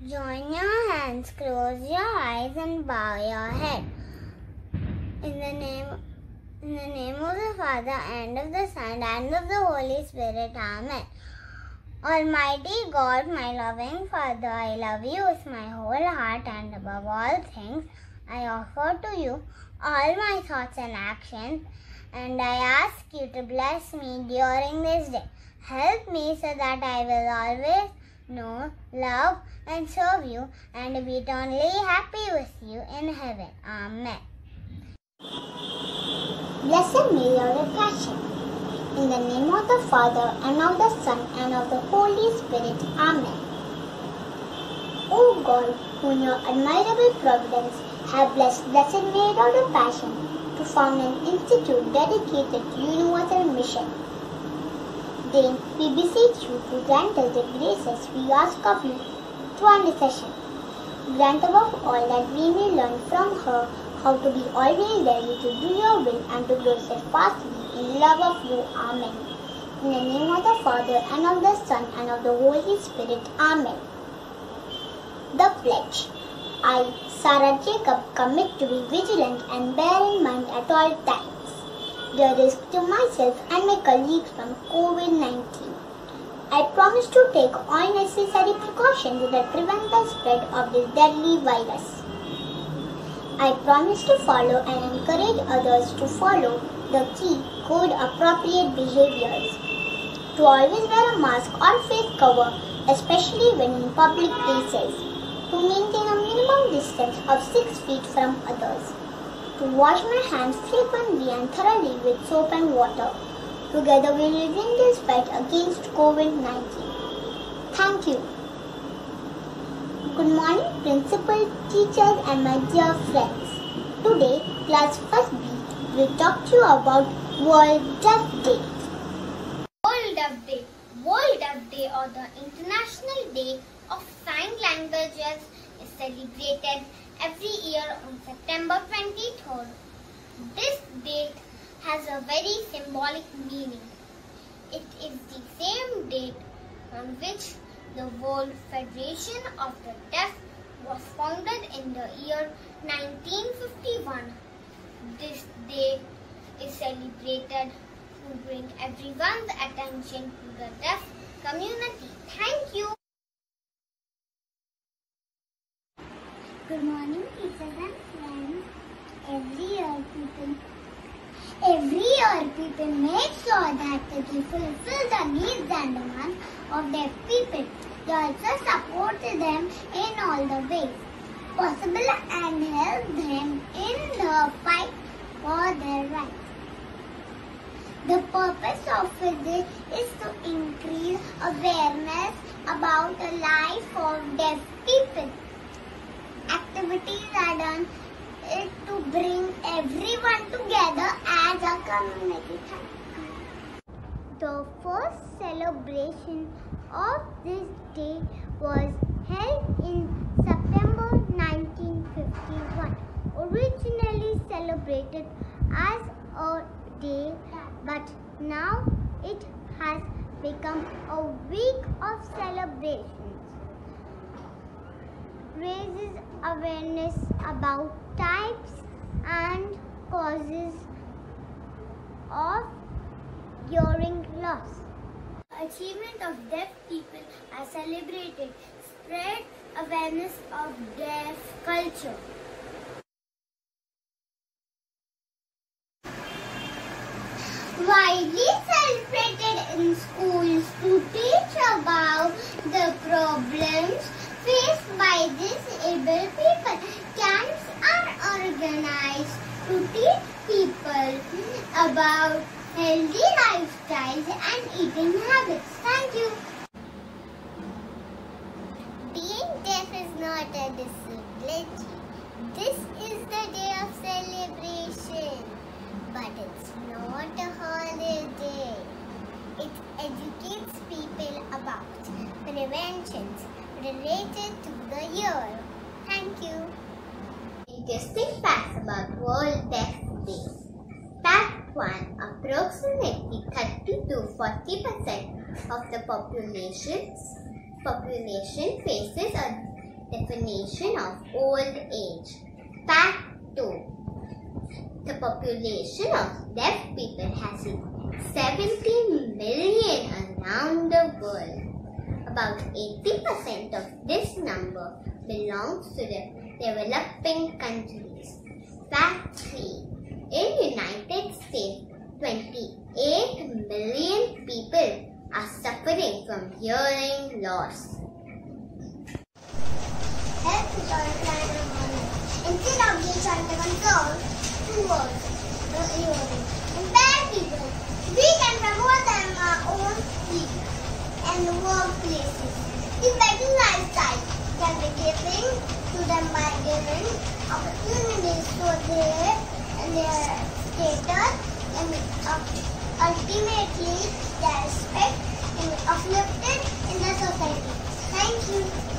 Join your hands, close your eyes, and bow your head. In the name, in the name of the Father and of the Son and of the Holy Spirit. Amen. Almighty God, my loving Father, I love you with my whole heart, and above all things, I offer to you all my thoughts and actions, and I ask you to bless me during this day. Help me so that I will always know, love, and serve you, and be eternally happy with you in heaven. Amen. Blessed be your Passion. In the name of the Father, and of the Son, and of the Holy Spirit. Amen. O God, who in your admirable providence have blessed Blessed Mary of the Passion to found an institute dedicated to universal mission. Then we beseech you to grant us the graces we ask of you through intercession. Grant above all that we may learn from her how to be always ready to do your will and to grow steadfastly in love of you. Amen. In the name of the Father, and of the Son, and of the Holy Spirit. Amen. The Pledge I, Sarah Jacob, commit to be vigilant and bear in mind at all times the risk to myself and my colleagues from COVID-19. I promise to take all necessary precautions that prevent the spread of this deadly virus. I promise to follow and encourage others to follow the key code appropriate behaviors. To always wear a mask or face cover, especially when in public places. To maintain a minimum distance of 6 feet from others. To wash my hands frequently and thoroughly with soap and water. Together we will win this fight against COVID-19. Thank you. Good morning, principal, teachers, and my dear friends. Today, class 1st B will talk to you about World Deaf Day. World Deaf Day. World Deaf Day or the International Day of Sign Languages is celebrated every year on September 23rd. This date has a very symbolic meaning. It is the same date on which the World Federation of the Deaf was founded in the year 1951. This day is celebrated to bring everyone's attention to the deaf community. Thank you. Good morning, teachers and friends. Every year, people every year people make sure that they fulfill the needs and demands of deaf people. They also support them in all the ways possible and help them in the fight for their rights. The purpose of this is to increase awareness about the life of deaf people. Activities are done to bring everyone together as a community. The first celebration of this day was held in September 1951. Originally celebrated as a day, but now it has become a week of celebrations. Raises awareness about types and causes of hearing loss. Achievement of deaf people are celebrated. Spread awareness of deaf culture. Widely celebrated in schools to teach about the problems faced by disabled people. Camps are organized to teach people about healthy lifestyles and eating habits. Thank you. Being deaf is not a disability. This is the day of celebration. But it's not a holiday. It educates people about preventions related to the year. Thank you. Interesting facts about World Deaf Day. Fact 1. Approximately 30 to 40% of the population's population faces a Definition of old age. Fact 2. The population of deaf people has hit 70 million around the world. About 80% of this number belongs to the developing countries. Fact 3. In United 28 million people are suffering from hearing loss. Plan of money. Instead of being trying to control towards the hearing impaired people, we can promote them our own feet and workplaces. The better lifestyle can be given to them by giving opportunities so their their status Uh, ultimately their respect can be uplifted in the society. Thank you.